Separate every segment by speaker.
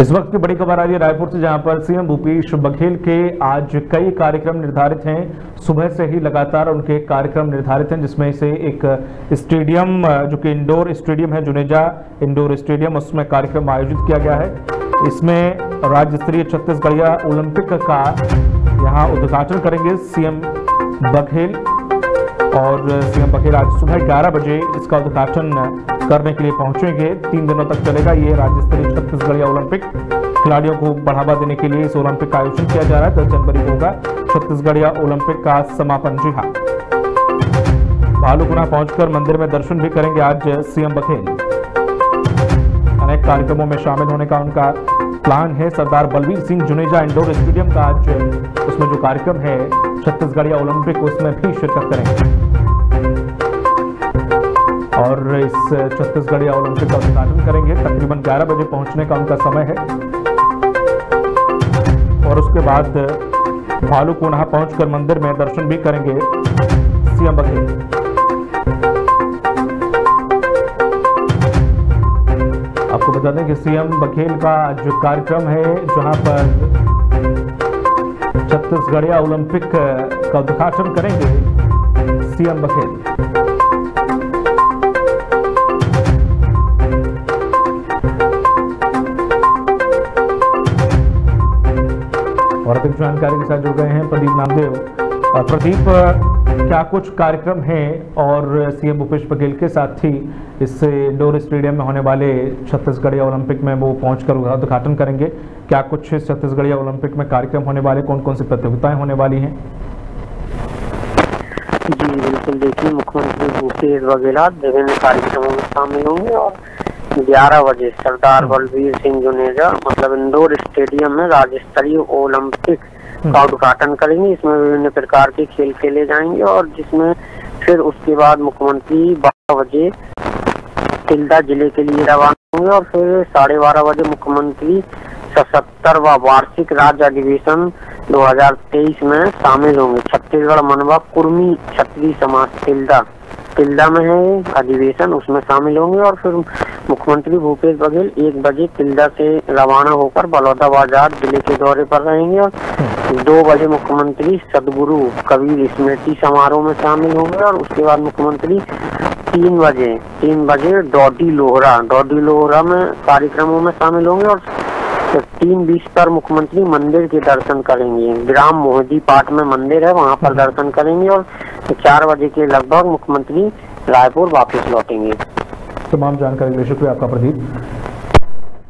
Speaker 1: इस वक्त की बड़ी खबर आ रही है रायपुर से, जहाँ पर सीएम भूपेश बघेल के आज कई कार्यक्रम निर्धारित हैं। सुबह से ही लगातार उनके कार्यक्रम निर्धारित हैं, जिसमें से एक स्टेडियम, जो कि इंडोर स्टेडियम है, जुनेजा इंडोर स्टेडियम, उसमें कार्यक्रम आयोजित किया गया है। इसमें राज्य स्तरीय छत्तीसगढ़िया ओलंपिक का यहाँ उद्घाटन करेंगे सीएम बघेल। और सीएम बघेल आज सुबह 11 बजे इसका उद्घाटन करने के लिए पहुँचेंगे। तीन दिनों तक चलेगा ये राज्य स्तरीय छत्तीसगढ़िया ओलंपिक। खिलाड़ियों को बढ़ावा देने के लिए इस ओलंपिक का आयोजन किया जा रहा है। दस जनवरी को होगा छत्तीसगढ़िया ओलंपिक का समापन जी हाँ। भालूकुना पहुंचकर मंदिर में दर्शन भी करेंगे आज सीएम बघेल। अनेक कार्यक्रमों में शामिल होने का उनका प्लान है सरदार बलवीर सिंह जुनेजा इंडोर स्टेडियम का आज उसमें जो कार्यक्रम है छत्तीसगढ़िया ओलंपिक, उसमें भी शिरकत करेंगे। और इस छत्तीसगढ़िया ओलंपिक का उद्घाटन करेंगे। तकरीबन 11 बजे पहुँचने का उनका समय है। और उसके बाद भालू भालूकुना पहुंचकर मंदिर में दर्शन भी करेंगे। सीएम बघेल। बता दें कि सीएम बघेल का जो कार्यक्रम है, जहाँ पर छत्तीसगढ़िया ओलंपिक का उद्घाटन करेंगे सीएम बघेल। और अधिक जानकारी के साथ जुड़ गए हैं प्रदीप नामदेव। प्रदीप क्या कुछ कार्यक्रम हैं? और सीएम भूपेश बघेल के साथ ही इस इंडोर स्टेडियम में होने वाले छत्तीसगढ़िया ओलंपिक में वो पहुंचकर उद्घाटन करेंगे। क्या कुछ छत्तीसगढ़िया ओलंपिक में कार्यक्रम होने वाले कौन कौन सी प्रतियोगिताएँ होने वाली हैं?
Speaker 2: जी, बिल्कुल देखिए, मुख्यमंत्री भूपेश बघेल विभिन्न कार्यक्रमों में शामिल होंगे और 11 बजे सरदार बलवीर सिंह जुनेजा मतलब इंडोर स्टेडियम में राज्य स्तरीय ओलंपिक का उद्घाटन करेंगे इसमें विभिन्न प्रकार के खेल खेले जाएँगे और जिसमें फिर उसके बाद मुख्यमंत्री बारह बजे तिल्दा ज़िले के लिए रवाना होंगे और फिर साढ़े बारह बजे मुख्यमंत्री सतहत्तरवा वार्षिक राज्य अधिवेशन 2023 में शामिल होंगे। छत्तीसगढ़ मनवा कुर्मी क्षत्रिय समाज तिल्दा। तिल्दा में है अधिवेशन उसमें शामिल होंगे और फिर मुख्यमंत्री भूपेश बघेल एक बजे तिल्दा से रवाना होकर बलौदाबाजार ज़िले के दौरे पर रहेंगे और दो बजे मुख्यमंत्री सदगुरु कबीर स्मृति समारोह में शामिल होंगे और उसके बाद मुख्यमंत्री तीन बजे तीन बजे डोडी लोहरा डोडी लोहरा में कार्यक्रमों में शामिल होंगे और तीन बीस पर मुख्यमंत्री मंदिर के दर्शन करेंगे। ग्राम मोहदी पाट में मंदिर है वहाँ पर दर्शन करेंगे और चार बजे के लगभग मुख्यमंत्री रायपुर वापस लौटेंगे।
Speaker 1: तमाम जानकारी के लिए शुक्रिया आपका प्रदीप।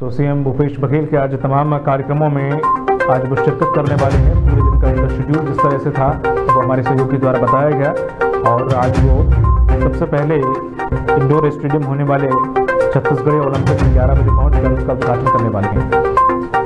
Speaker 1: तो सीएम भूपेश बघेल के आज तमाम कार्यक्रमों में आज वो शिरकत करने वाले हैं। पूरे दिन का इनका शेड्यूल जिस तरह से था, वो तो हमारे सहयोगी द्वारा बताया गया। और आज वो सबसे पहले इंडोर स्टेडियम होने वाले छत्तीसगढ़ ओलंपिक में ग्यारह बजे पहुँच कर उसका उद्घाटन करने वाले हैं।